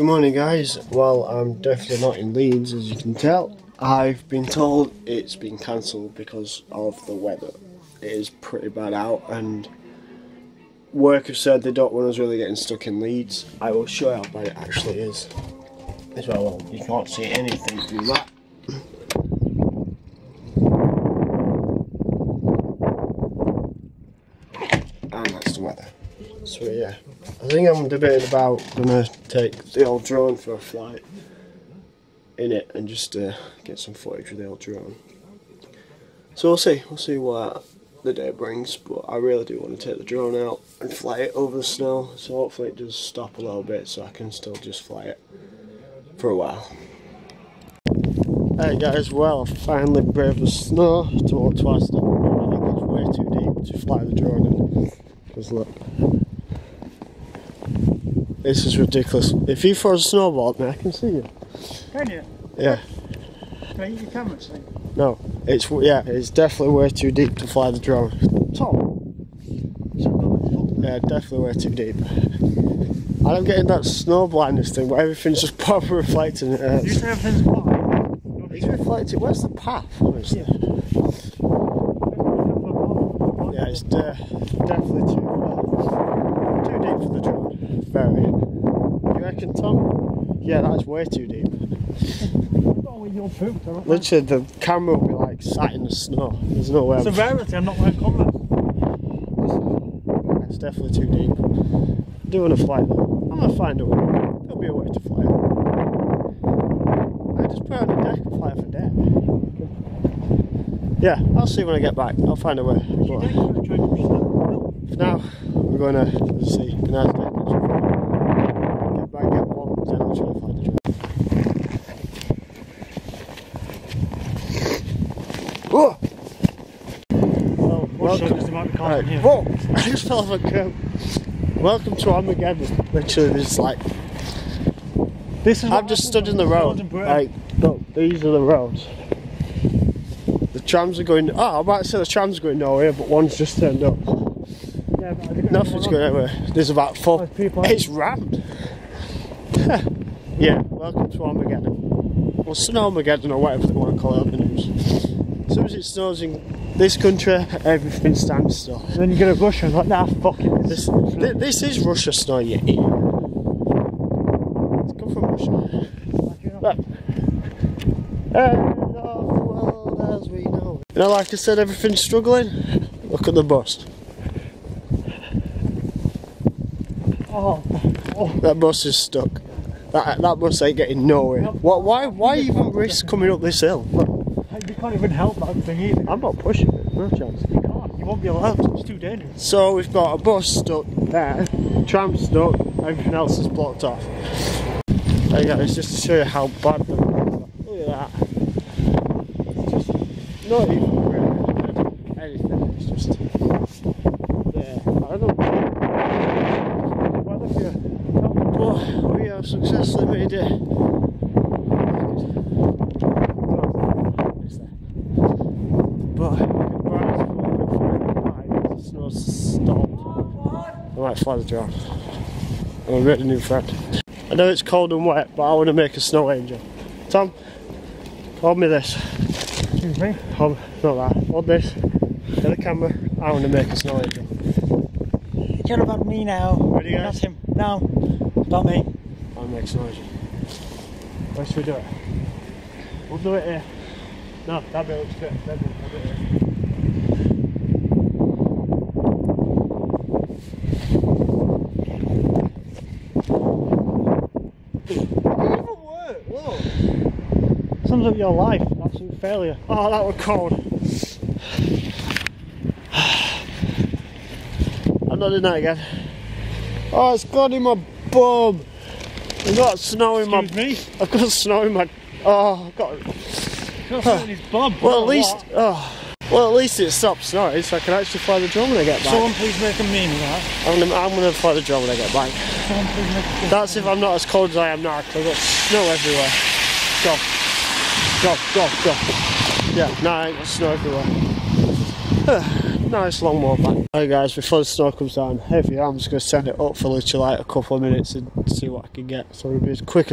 Good morning, guys. Well, I'm definitely not in Leeds, as you can tell. I've been told it's been cancelled because of the weather. It is pretty bad out, and work have said they don't want us really getting stuck in Leeds. I will show you how bad it actually is. As well, well you can't see anything through that. And that's the weather. So yeah, I think I'm debating about gonna take the old drone for a flight in it and just uh, get some footage of the old drone. So we'll see, we'll see what the day brings, but I really do want to take the drone out and fly it over the snow, so hopefully it does stop a little bit so I can still just fly it for a while. Hey guys, well, I finally braved the snow to walk twice the I think it's way too deep to fly the drone in. Because look, this is ridiculous. If he throws a snowball at me, I can see you. Can you? Yeah. Can I use your camera see? No, it's yeah, it's definitely way too deep to fly the drone. Tom. Yeah, definitely way too deep. And I'm getting that snow blindness thing where everything's just proper reflecting. It You say everything's fine. It's reflecting. Where's the path? Honestly. Yeah, it's de- definitely uh, too deep for the drone. Very. You reckon, Tom? Yeah, that's way too deep. With your poop. I don't know. Literally, the camera will be like sat in the snow. There's no way. It's a I'm- rarity. I'm not wearing Converse. It's definitely too deep. I do want to fly though. I'm gonna find a way. There'll be a way to fly. I just put it on the deck and fly for deck. Yeah, I'll see when I get back. I'll find a way. But You're trying to push that. for now, going to see. Nice deck. Get back, get one, then I'll try and find job. Whoa! Well, Welcome. because there might be cars Right. here. Whoa! I just fell off um, a curb. Welcome to Armageddon. Literally, this like This is I've just stood in the road. Like, look, these are the roads. The trams are going. Oh, I might say the trams are going nowhere, but one's just turned up. Yeah, Nothing's going anywhere. There's about four. People. It's rammed. yeah, welcome to Armageddon. Or Snowmageddon, or whatever they want to call it on the news. As soon as it snows in this country, everything stands still. Then you get a Russia and like, nah, fuck it. This, thi- this is Russia snow, you idiot. It's come from Russia. Look. End of the world as we know it. You know, like I said, everything's struggling. Look at the bus. Oh, oh. That bus is stuck. That, that bus ain't getting nowhere. What? Why? Why even risk coming up this hill? Look, You can't even help that thing either. I'm not pushing it. No chance. You can't. You won't be allowed. It's too dangerous. So we've got a bus stuck there, tram stuck, everything else is blocked off. There you go, it's just to show you how bad the Look at that. It's just not even really anything, it's just there. I don't know. Well, if you Have successfully made it. But the snow's stopped. I might fly the drone. I'm a really new friend. I know it's cold and wet, but I want to make a snow angel. Tom, hold me this. excuse me. Hold, not that. Hold this. Get the camera. I want to make a snow angel. You care about me now. Ready, guys? That's him. No, not me. Snow angel. Where should we do it? We'll do it here. No, that bit looks good. That bit, that bit here. Sums up your life. Absolute failure. Oh, that was cold. I'm not doing that again. Oh, it's got in my bum. I've got snow in my. Excuse me. I've got snow in my. Oh, I've got. You're in his bum. Well, at What? least. Oh, well, at least it stopped snowing, so I can actually fly the drone when I get back. Someone please make a meme of that. I'm gonna, I'm gonna fly the drone when I get back. Someone please make a That's if I'm not as cold as I am now, 'cause I've got snow everywhere. Go. Go, go, go. Yeah, no, I ain't got snow everywhere. nice long walk back. Alright guys, before the snow comes down heavy, I'm just going to send it up for literally like a couple of minutes and see what I can get. So it'll be as quick as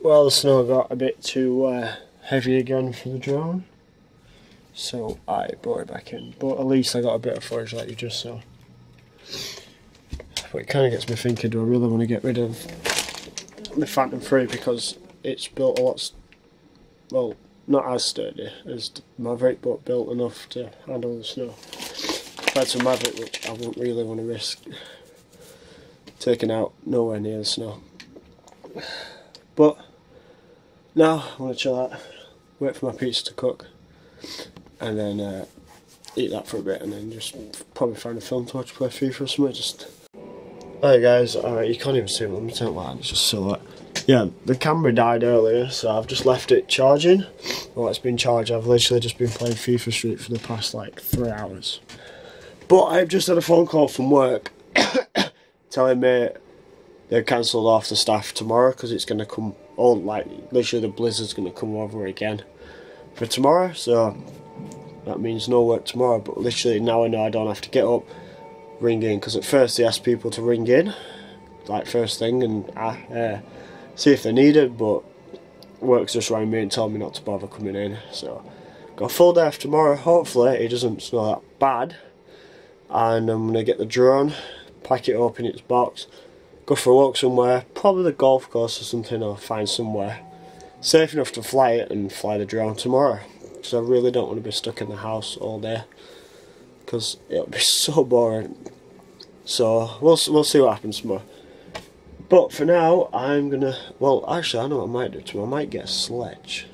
Well, the snow got a bit too uh, heavy again for the drone, so I brought it back in. But at least I got a bit of footage like you just saw. But it kind of gets me thinking: Do I really want to get rid of the Phantom 3 because it's built a lot, well, not as sturdy as the Maverick, but built enough to handle the snow. Compared to Maverick, which I wouldn't really want to risk taking out nowhere near the snow. But now I'm gonna chill out, wait for my pizza to cook, and then uh, eat that for a bit, and then just probably find a film to watch, play FIFA or something. Just. Alright guys, alright, you can't even see it, let me turn it it's just so silhouette. Yeah, the camera died earlier, so I've just left it charging. Well, it's been charged, I've literally just been playing FIFA Street for the past like three hours. But I've just had a phone call from work telling me they've cancelled off the staff tomorrow because it's going to come all like literally the blizzard's going to come over again for tomorrow so that means no work tomorrow but literally now I know I don't have to get up ring in because at first they asked people to ring in like first thing and uh, uh, see if they needed but work's just rang me and told me not to bother coming in so got a full day off tomorrow. Hopefully it doesn't snow that bad and I'm going to get the drone pack it up in its box go for a walk somewhere, probably the golf course or something, or find somewhere safe enough to fly it and fly the drone tomorrow. Because I really don't want to be stuck in the house all day, because it'll be so boring. So we'll we'll see what happens tomorrow. But for now, I'm gonna. Well, actually, I know what I might do tomorrow. I might get a sledge.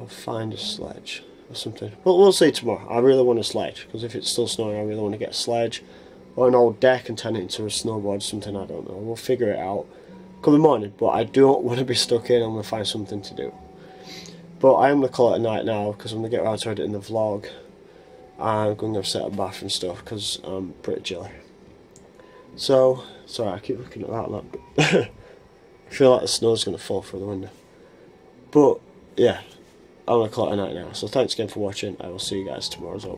I'll find a sledge or something. Well, we'll see tomorrow. I really want a sledge because if it's still snowing, I really want to get a sledge or an old deck and turn it into a snowboard, something I don't know. We'll figure it out come the morning, but I don't want to be stuck in. I'm going to find something to do. But I am going to call it a night now because I'm going to get around to editing the vlog. I'm going to go set a bath and stuff because I'm pretty chilly. So, sorry, I keep looking at that look. I feel like the snow's going to fall through the window. But, yeah, I'm going to call it a night now. So thanks again for watching. I will see you guys tomorrow as well.